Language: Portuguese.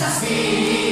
coisas